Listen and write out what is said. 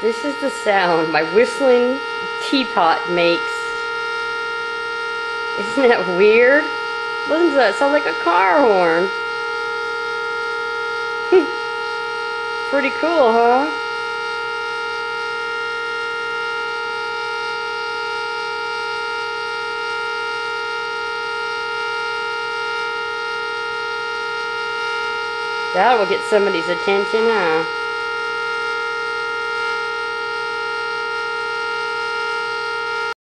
This is the sound my whistling teapot makes. Isn't that weird? Listen to that. It sounds like a car horn. Pretty cool, huh? That will get somebody's attention, huh?